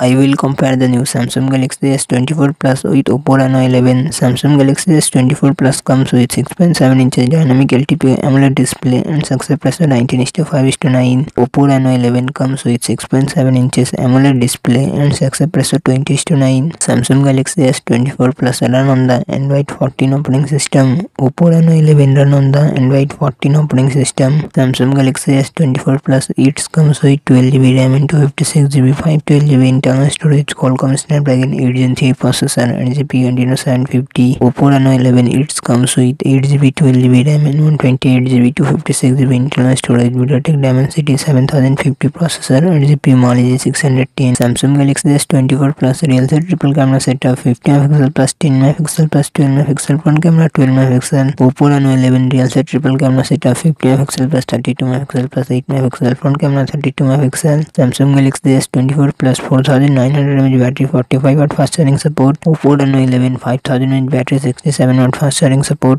I will compare the new Samsung Galaxy S24 Plus with Oppo Reno 11. Samsung Galaxy S24 Plus comes with 6.7 inches dynamic LTPO AMOLED display and success ratio 19:5:9. Oppo Reno 11 comes with 6.7 inches AMOLED display and success ratio 20:9. Samsung Galaxy S24 Plus run on the Android 14 operating system. Oppo Reno 11 run on the Android 14 operating system. Samsung Galaxy S24 Plus it comes with 12GB RAM and 256GB 512GB internal storage Qualcomm Snapdragon 8 Gen 3 processor and GPU Adreno 750. Oppo Reno 11 it comes with 8GB 12GB RAM and 128GB 256GB internal storage MediaTek Dimensity 7050 processor and GPU Mali G610. Samsung Galaxy S24 Plus real set triple camera setup 50 megapixel plus 10 megapixel plus 12 megapixel front camera 12 megapixel. Oppo Reno 11 real set triple camera setup 50 megapixel plus 32 megapixel plus 8 megapixel front camera 32 megapixel. Samsung Galaxy S24 Plus 4900 mAh battery 45 watt fast charging support. Oppo Reno 11 5000 mAh battery 67 watt fast charging support.